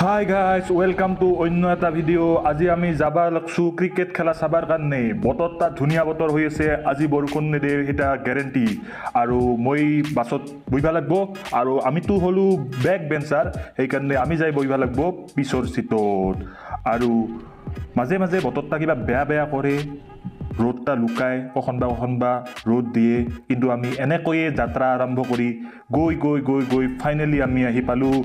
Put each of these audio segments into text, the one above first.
Hi guys welcome to অন্য এটা video আজি আমি যাব লাগছোঁ ক্ৰিকেট খেলা চাবৰ কাৰণে। বতৰ তাত ধুনীয়া বতৰ হৈ আছে। আজি বৰষুণ নেদে সেইটা গেৰেণ্টি আৰু মই বাছত বহিব লাগিব। আৰু আমিতো হ'লোঁ বেক বেঞ্চাৰ সেইকাৰণে আমি যাই বহিব লাগিব পিছৰ চিটত আৰু মাজে মাজে বতৰটা কিবা বেয়া বেয়া কৰে। ৰ'দটা লুকায় কখনবা কখনবা ৰ'দ দিয়ে। কিন্তু আমি এনেকৈয়ে যাত্ৰা আৰম্ভ কৰি গৈ গৈ গৈ গৈ ফাইনেলি আমি আহি পালোঁ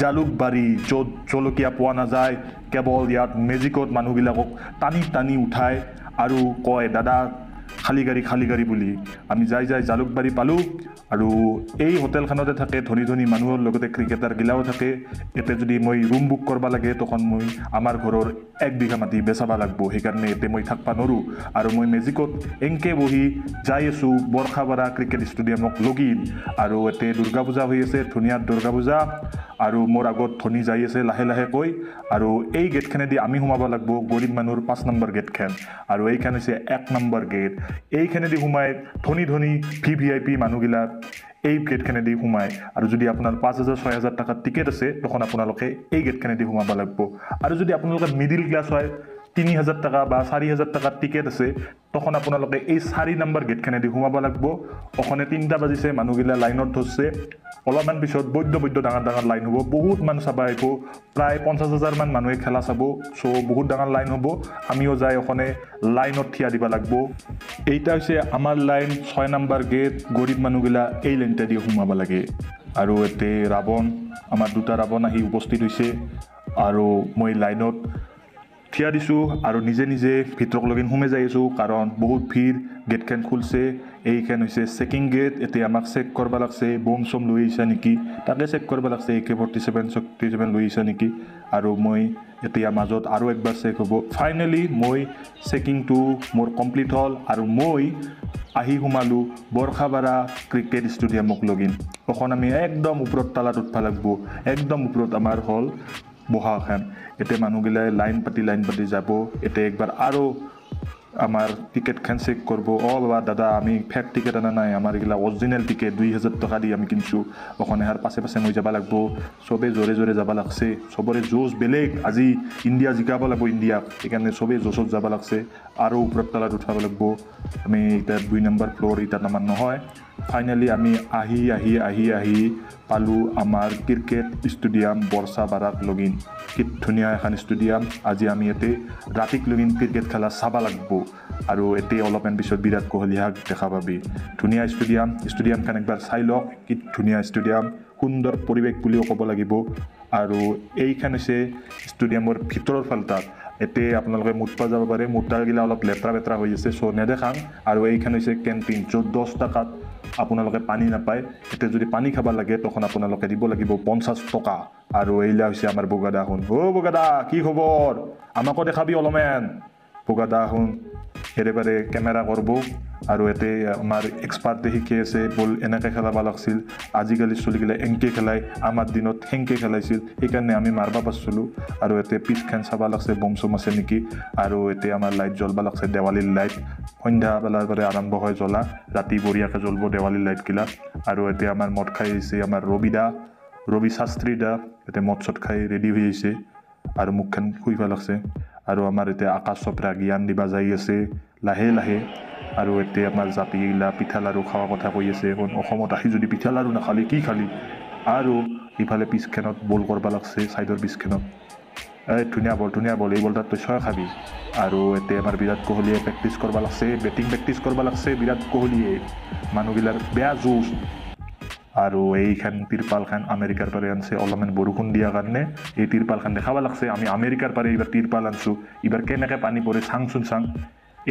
জালুকবাৰী য'ত জলকীয়া পোৱা নাযায়। কেৱল ইয়াত মেজিকত মানুহবিলাকক টানি টানি উঠায় আৰু কয় দাদা খালী গাড়ী খালী গাড়ী বুলি। আমি যাই যাই জালুকবাৰী পালোঁ আৰু এই হোটেলখনতে থাকে ধনী ধনী মানুহৰ লগতে ক্ৰিকেটাৰ গিলাও থাকে। ইয়াতে যদি মই ৰুম বুক কৰিব লাগে তখন মই আমাৰ ঘৰৰ এক বিঘা মাটি বেচাব লাগিব। সেইকাৰণে ইয়াতে মই থাকিব নোৱাৰোঁ আৰু মই মেজিকত এংকে বহি যাই আছোঁ বৰ্ষাপাৰা ক্ৰিকেট ষ্টেডিয়ামক লগিন। আৰু ইয়াতে দুৰ্গা পূজা হৈ আছে ধুনীয়া দুৰ্গা পূজা আৰু মোৰ আগত ধনী যাই আছে লাহে লাহেকৈ আৰু এই গেটখনেদি আমি সোমাব লাগিব গৰীব মানুহৰ পাঁচ নম্বৰ গেটখন। আৰু এইখন হৈছে এক নম্বৰ গেট। এইখনেদি সোমাই ধনী ধনী ভি ভি আই পি মানুহবিলাক এই গেটখনেদি সোমায় আৰু যদি আপোনাৰ পাঁচ হাজাৰ ছয় হাজাৰ টকাৰ টিকেট আছে তখন আপোনালোকে এই গেটখনেদি সোমাব লাগিব? আৰু যদি আপোনালোকে মিডিল ক্লাছ হয় তিনি হাজাৰ টকা বা চাৰি হাজাৰ টকাৰ টিকেট আছে তখন আপোনালোকে এই চাৰি নম্বৰ গেটখনেদি সোমাব লাগিব অখনে তিনিটা বাজিছে মানুহগিলা লাইনত ধৰছে। অলপমান পিছত বৈদ্য বৈদ্য ডাঙৰ ডাঙৰ লাইন হ'ব বহুত মানুহ চাব আহিব প্ৰায় পঞ্চাছ হাজাৰমান মানুহে খেলা চাব চ' বহুত ডাঙৰ লাইন হ'ব। আমিও যাই অখনে লাইনত থিয়া দিব লাগিব। এইটা হৈছে আমাৰ লাইন ছয় নম্বৰ গেট গৰীব মানুহগিলা এই লাইনটা দি সোমাব লাগে। আৰু ইয়াতে ৰাৱণ আমাৰ দুটা ৰাৱণ আহি উপস্থিত হৈছে। আৰু মই লাইনত থিয়া দিছোঁ আৰু নিজে নিজে ভিতৰলৈকে সোমাই যাই আছোঁ কাৰণ বহুত ভিৰ গেটখন খুলছে। এইখন হৈছে চেকিং গেট এতিয়া আমাক চেক কৰিব লাগছে বম চম লৈ আহিছা নেকি? তাকে চেক কৰিব লাগছে A K forty seven forty seven লৈ আহিছা নেকি? আৰু মই এতিয়া মাজত আৰু একবাৰ চেক হ'ব। ফাইনেলি মই চেকিংটো মোৰ কমপ্লিট হ'ল আৰু মই আহি সোমালোঁ বৰ্ষাপাৰা ক্ৰিকেট ষ্টেডিয়ামক লগিন অখন আমি একদম ওপৰত তালাত উঠবা লাগিব। একদম ওপৰত আমাৰ হ'ল বহাখন এতিয়া মানুহগিলাই লাইন পাতি লাইন পাতি যাব। এতিয়া একবাৰ আৰু আমাৰ টিকেটখন চেক কৰিব। অঁ বাবা দাদা আমি ফেক টিকেট অনা নাই। আমাৰ এইগিলা অৰিজিনেল টিকেট দুই হাজাৰ টকা দি আমি কিনছোঁ। অকণে আৰু পাছে পাছে মই যাব লাগিব। চবেই জোৰে জোৰে যাব লাগছে। চবৰে জোচ বেলেগ। আজি ইণ্ডিয়া জিকাব লাগিব ইণ্ডিয়াক। সেইকাৰণে চবেই জোচত যাব লাগছে। আৰু ওপৰত তলাত উঠাব লাগিব। আমি এতিয়া দুই নম্বৰ ফ্ল'ৰ এতিয়া আমাৰ নহয়। ফাইনেলি আমি আহি আহি আহি আহি পালোঁ আমাৰ ক্ৰিকেট ষ্টেডিয়াম বৰ্ষাপাৰাক লগিন। কি ধুনীয়া এখন ষ্টেডিয়াম। আজি আমি ইয়াতে ৰাতিক লগিন ক্ৰিকেট খেলা চাব লাগিব। আৰু এতিয়া অলপমান পিছত বিৰাট কোহলিয়াক দেখা পাবি। ধুনীয়া ষ্টেডিয়াম। ষ্টেডিয়ামখন একবাৰ চাই লওক কি ধুনীয়া ষ্টেডিয়াম। সুন্দৰ পৰিৱেশ বুলিও ক'ব লাগিব। আৰু এইখন হৈছে ষ্টেডিয়ামৰ ভিতৰৰ ফালতাত এতিয়া আপোনালোকে মুঠপা যাব পাৰে। মুঠাগিলা অলপ লেতেৰা বেতেৰা হৈ আছে। চ' নেদেখাং। আৰু এইখন হৈছে কেণ্টিন। য'ত দহ টকাত আপোনালোকে পানী নাপায় এতিয়া যদি পানী খাব লাগে তখন আপোনালোকে দিব লাগিব পঞ্চাছ টকা। আৰু এইলা হৈছে আমাৰ বগাদা শুন অ' বগাদা কি খবৰ? আমাকো দেখাবি অলপমান। বগাদা বাৰে কেমেৰা কৰিব আৰু ইয়াতে আমাৰ এক্সপাৰ্টে শিকি আছে বল এনেকৈ খেলাব লাগছিল আজিকালি চলিগিলা এংকে খেলাই আমাৰ দিনত সেংকে খেলাইছিল সেইকাৰণে আমি মাৰিব পাৰিছিলোঁ আৰু ইয়াতে পিছখন চাব লাগছে বম চম আছে নেকি আৰু এতিয়া আমাৰ লাইট জ্বলব লাগছে দেৱালীৰ লাইট সন্ধ্যা বেলাৰ পৰা আৰম্ভ হয় জ্বলা ৰাতি বঢ়িয়াকৈ জ্বলব দেৱালীৰ লাইটগিলা আৰু এতিয়া আমাৰ মদ খাই আহিছে আমাৰ ৰবিদা ৰবি শাস্ত্ৰী দা এতিয়া মদ চদ খাই ৰেডি হৈ আহিছে আৰু মুখখন শুই ভাল লাগছে আৰু আমাৰ এতিয়া আকাশ চপ্ৰা জ্ঞান দিবা যাই আছে লাহে লাহে আৰু এতিয়া আমাৰ জাতিগিলা পিঠা লাৰু খোৱা কথা কৈ আছে এখন অসমত আহি যদি পিঠা লাৰু নাখালি কি খালি আৰু ইফালে পিছখনত বল কৰিব লাগছে ছাইডৰ পিছখনত এই ধুনীয়া বল ধুনীয়া বল এই বল তাত তই ছয় খাবি আৰু এতিয়া আমাৰ বিৰাট কোহলিয়ে প্ৰেক্টিচ কৰিব লাগছে বেটিং প্ৰেক্টিচ কৰিব লাগছে বিৰাট কোহলিয়ে মানুহগিলাৰ বেয়া যুঁজ আৰু এইখন তিৰপালখন আমেৰিকাৰ পৰা আনছে অলপমান বৰষুণ দিয়াৰ কাৰণে এই তিৰপালখন দেখাব লাগছে। আমি আমেৰিকাৰ পৰা এইবাৰ তিৰপাল আনছোঁ। এইবাৰ কেনেকৈ পানী পৰে চাংচোন চাং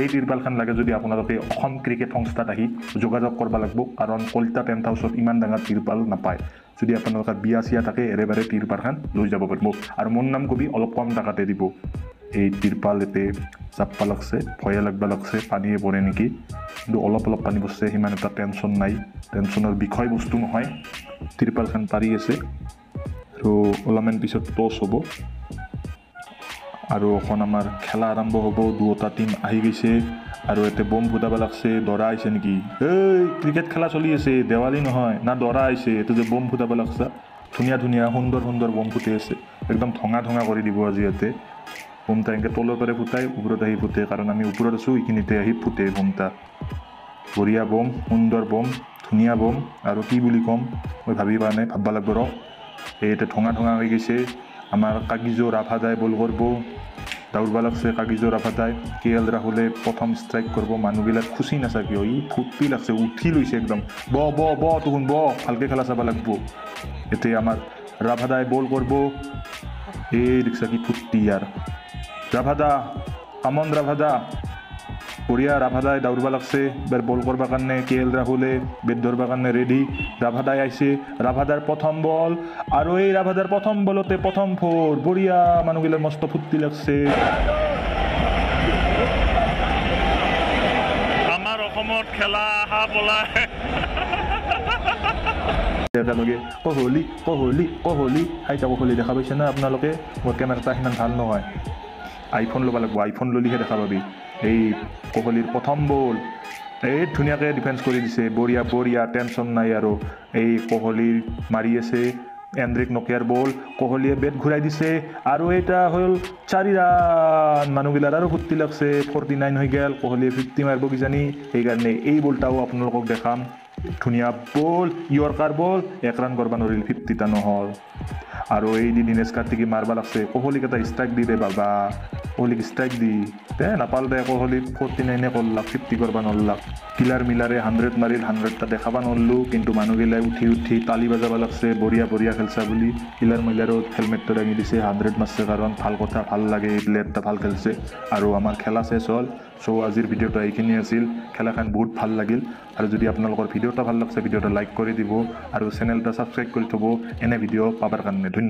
এই তিৰপালখন লাগে যদি আপোনালোকে অসম ক্ৰিকেট সংস্থাত আহি যোগাযোগ কৰিব লাগিব কাৰণ কলিতা টেণ্ট হাউচত ইমান ডাঙৰ তিৰপাল নাপায়। যদি আপোনালোকৰ বিয়া চিয়া থাকে এৰে বাৰে তিৰপালখন লৈ যাব পাৰিব। আৰু মোৰ নাম কবি অলপ কম টকাতে দিব। এই তিৰপাল এতে জাপবা লাগছে ভয়ে লাগবা লাগছে পানীয়ে পৰে নেকি। কিন্তু অলপ অলপ পানী পৰছে সিমান এটা টেনশ্যন নাই। টেনশ্যনৰ বিষয় বস্তু নহয়। তিৰপালখন পাৰি আছে। আৰু অলপমান পিছত টচ হ'ব। আৰু এখন আমাৰ খেলা আৰম্ভ হ'ব। দুটা টীম আহি গৈছে। আৰু ইয়াতে বম ফুটাব লাগছে দৰা আহিছে নেকি? এই ক্ৰিকেট খেলা চলি আছে। দেৱালী নহয়। না দৰা আহিছে। এইটো যে বম ফুটাব লাগছা ধুনীয়া ধুনীয়া সুন্দৰ সুন্দৰ বম ফুটি আছে। একদম ধঙা ধঙা কৰি দিব আজি ইয়াতে। বোমটা এনেকৈ তলৰ পৰা ফুটাই ওপৰত আহি ফুটে কাৰণ আমি ওপৰত আছোঁ এইখিনিতে আহি ফুটে বোমটা বঢ়িয়া বম সুন্দৰ বম ধুনীয়া বম আৰু কি বুলি ক'ম মই ভাবি পোৱা নাই ভাববা লাগব ৰ এই এতিয়া ঠঙা ঠঙা হৈ গৈছে আমাৰ কাগিজো ৰাফাদাই বল কৰিব দৌৰবা লাগছে কাগিজো ৰাফাদাই কে এল ৰাহুলে প্ৰথম ষ্ট্ৰাইক কৰিব মানুহবিলাক খুচি নাচা কিয় ই ফুটি লাগছে উঠি লৈছে একদম ব ব ব তুহুন ব ভালকৈ খেলা চাব লাগব এতিয়া আমাৰ ৰাভাদাই বল কৰিব এই ৰিক্সা কি ফুটি ইয়াৰ ৰাভাদা কামন ৰাভাদা। বঢ়িয়া ৰাভাদাই দৌৰিব লাগছে এবাৰ বল কৰিবৰ কাৰণে কে এল ৰাহুলে বেট ধৰিবৰ কাৰণে ৰেডি ৰাভাদাই আহিছে ৰাভাদাৰ প্ৰথম বল। আৰু এই ৰাভাদাৰ প্ৰথম বলতে প্ৰথম ফ'ৰ বঢ়িয়া মানুহবিলাক মস্ত ফূৰ্তি লাগছে। আমাৰ অসমত খেলা আহা পলাই একেলগে কহলি কহলি কহলি আইতা কহলি দেখা পাইছে না আপোনালোকে? মোৰ কেমেৰাটা সিমান ভালো নহয়। আইফোন ল'ব লাগিব আইফোন ল'লিহে দেখা পাবি। এই কোহলিৰ প্ৰথম বল এই ধুনীয়াকৈ ডিফেন্স কৰি দিছে বঢ়িয়া বঢ়িয়া টেনশ্যন নাই আৰু। এই কোহলিৰ মাৰি আছে এণ্ড্ৰিক নকিয়াৰ বল কোহলিয়ে বেট ঘূৰাই দিছে। আৰু এটা হ'ল চাৰি ৰান মানুহবিলাক আৰু ফূৰ্তি লাগছে। ফৰ্টি নাইন হৈ গ'ল কোহলিয়ে ফিফটি মাৰিব কিজানি। সেইকাৰণে এই বলটাও আপোনালোকক দেখাম। ধুনীয়া বল ইয়ৰ্কাৰ বল এক ৰান কৰিব নোৱাৰিল ফিফটিটা নহ'ল। আৰু এই দি দিনেশ কাৰ্তিকি মাৰবা লাগছে। কোহলিক এটা ষ্ট্ৰাইক দি দে বাবা। কোহলিক ষ্ট্ৰাইক দি দে নাপাল দে কোহলি ফৰ্টি নাইনে কৰলাক ফিফটি কৰিব নৰলাক কিলাৰ মিলাৰে হাণ্ড্ৰেড মাৰিল হাণ্ড্ৰেডটা দেখাব নৰলোঁ কিন্তু মানুহগিলাই উঠি উঠি তালি বাজাব লাগছে বঢ়িয়া বঢ়িয়া খেলছা বুলি কিলাৰ মিলাৰো হেলমেটটো দাঙি দিছে হাণ্ড্ৰেড মাৰছে কাৰণ ভাল কথা ভাল লাগে এই প্লেয়াৰটা ভাল খেলছে আৰু আমাৰ খেলা চেছ হ'ল চ' আজিৰ ভিডিঅ'টো এইখিনি আছিল খেলাখন বহুত ভাল লাগিল আৰু যদি আপোনালোকৰ ভিডিঅ'টা ভাল লাগছে ভিডিঅ'টা লাইক কৰি দিব আৰু চেনেলটা ছাবস্ক্ৰাইব কৰি থ'ব এনে ভিডিঅ' পাবৰ কাৰণে ধন্যবাদ